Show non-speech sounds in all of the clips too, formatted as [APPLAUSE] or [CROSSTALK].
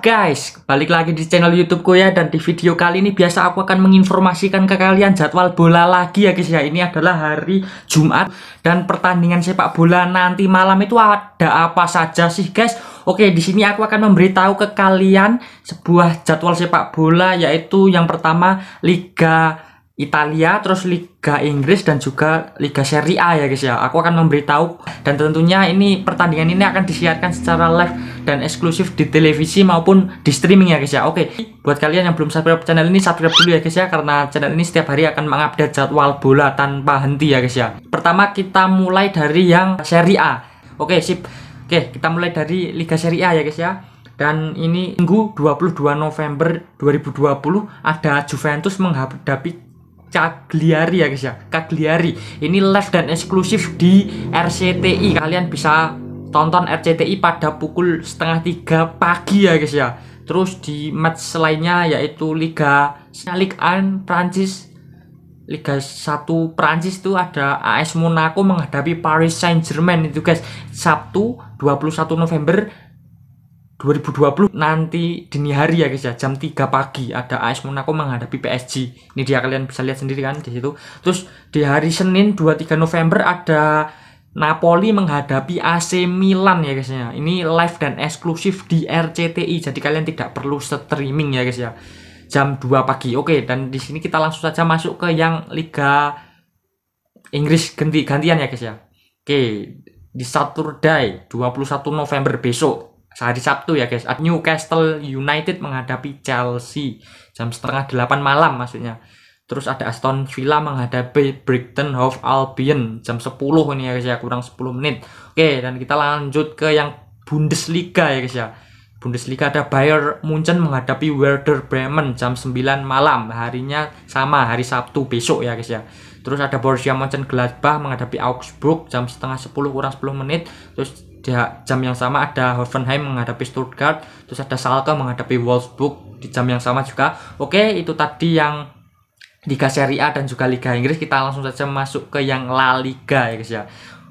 guys? Balik lagi di channel YouTubeku ya dan di video kali ini biasa aku akan menginformasikan ke kalian jadwal bola lagi ya guys ya. Ini adalah hari Jumat dan pertandingan sepak bola nanti malam itu ada apa saja sih guys? Oke, di sini aku akan memberitahu ke kalian sebuah jadwal sepak bola yaitu yang pertama Liga Italia, terus Liga Inggris dan juga Liga Serie A ya guys ya. Aku akan memberitahu dan tentunya ini pertandingan ini akan disiarkan secara live dan eksklusif di televisi maupun di streaming ya guys ya. Oke, buat kalian yang belum subscribe channel ini subscribe dulu ya guys ya karena channel ini setiap hari akan mengupdate jadwal bola tanpa henti ya guys ya. Pertama kita mulai dari yang Serie A. Oke, sip. Oke, kita mulai dari Liga Serie A ya guys ya dan ini minggu 22 November 2020 ada Juventus menghadapi Cagliari ya guys ya. Cagliari. Ini live dan eksklusif di RCTI kalian bisa tonton RCTI pada pukul setengah tiga pagi ya guys ya. Terus di match lainnya yaitu Liga Ligue 1 Prancis. Liga 1 Prancis itu ada AS Monaco menghadapi Paris Saint Germain itu guys. Sabtu 21 November 2020 nanti dini hari ya guys ya jam 3 pagi ada AS Monaco menghadapi PSG ini dia kalian bisa lihat sendiri kan di situ. Terus di hari Senin 23 November ada Napoli menghadapi AC Milan ya guys ya. Ini live dan eksklusif di RCTI jadi kalian tidak perlu streaming ya guys ya. Jam 2 pagi. Oke dan di sini kita langsung saja masuk ke yang Liga Inggris ganti gantian ya guys ya. Oke di Saturday 21 November besok hari Sabtu ya guys. Newcastle United menghadapi Chelsea jam setengah delapan malam maksudnya. Terus ada Aston Villa menghadapi Brighton Hove Albion jam 10 ini ya guys ya. Kurang 10 menit. Oke dan kita lanjut ke yang Bundesliga ya guys ya. Bundesliga ada Bayer Munchen menghadapi Werder Bremen jam 9 malam. Harinya sama hari Sabtu besok ya guys ya. Terus ada Borussia Mönchengladbach menghadapi Augsburg jam setengah 10 kurang 10 menit. Terus di jam yang sama ada Hoffenheim menghadapi Stuttgart terus ada Schalke menghadapi Wolfsburg di jam yang sama juga. Oke itu tadi yang Liga Serie A dan juga Liga Inggris. Kita langsung saja masuk ke yang La Liga ya guys ya.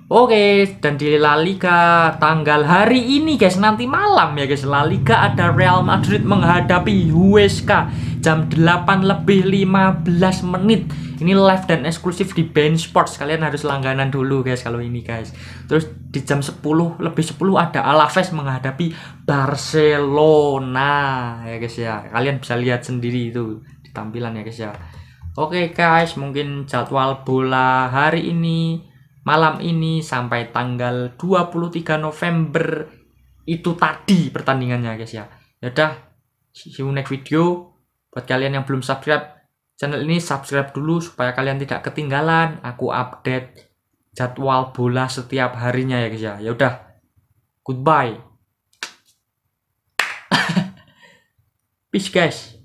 Oke, dan di La Liga tanggal hari ini guys, nanti malam ya guys, La Liga ada Real Madrid menghadapi Huesca jam 8 lebih 15 menit. Ini live dan eksklusif di Bein Sports. Kalian harus langganan dulu guys kalau ini guys. Terus di jam 10 lebih 10 ada Alaves menghadapi Barcelona ya guys ya. Kalian bisa lihat sendiri itu di tampilan ya guys ya. Oke guys, mungkin jadwal bola hari ini malam ini sampai tanggal 23 November itu tadi pertandingannya guys ya. Yaudah, see you next video. Buat kalian yang belum subscribe channel ini, subscribe dulu supaya kalian tidak ketinggalan aku update jadwal bola setiap harinya ya guys ya. Yaudah, goodbye. [LAUGHS] Peace guys.